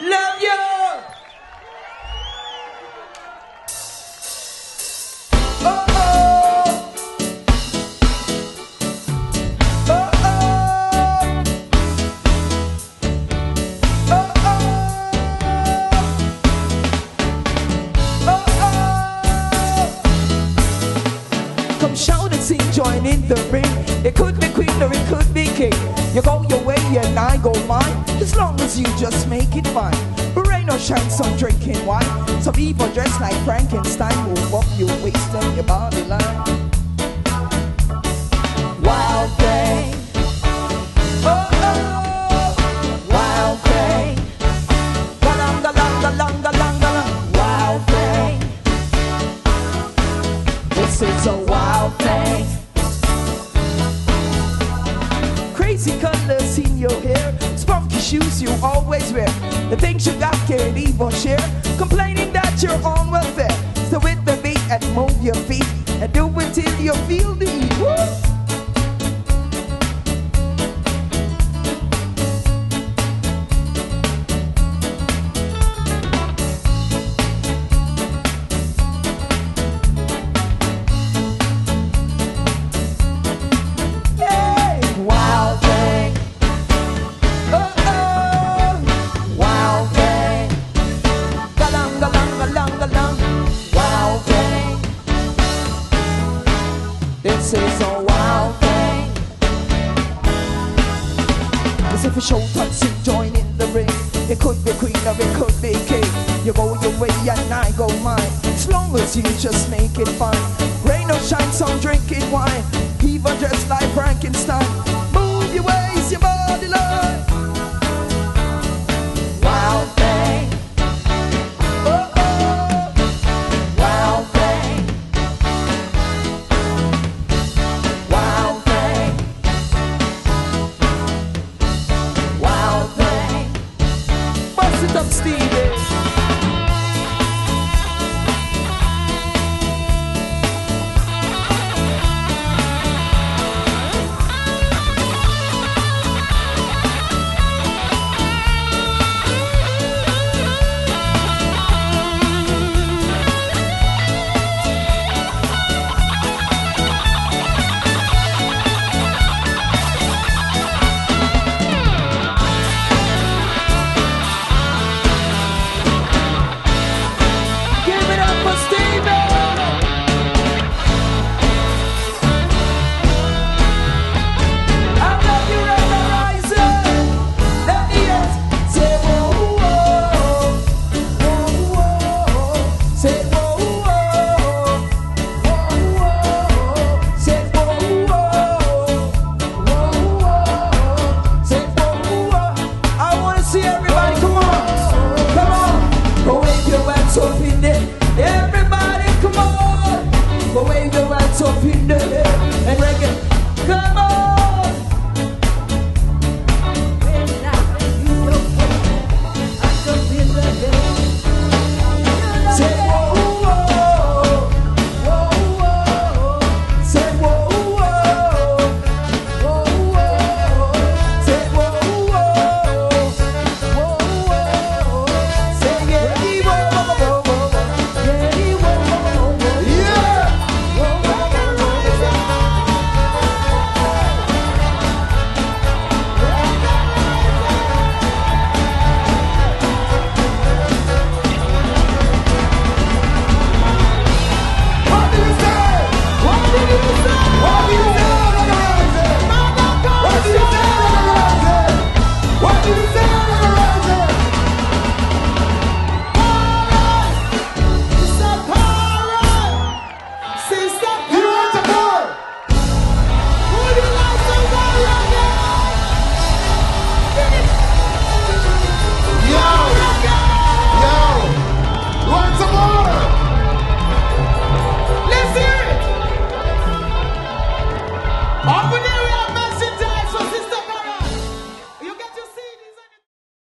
Love you. Join in the ring. It could be queen or it could be king. You go your way and I go mine. As long as you just make it fine. Rain or shine, some drinking wine. Some people dressed like Frankenstein. Move up your waist and your body line. Wild thing. Oh oh. Wild thing. Galang, galang, galang, galang, galang. Wild thing. This is a wild thing. Crazy shoes you always wear. The things you got can't even share. Complaining that you're on welfare. So with the beat and move your feet and do it till you feel the. Woo! Is a wild thing. As if a show touching, join in the ring. It could be queen or it could be king. You go your way and I go mine. As long as you just make it fine. Rain or shine, some drinking wine. Even just like Frankenstein.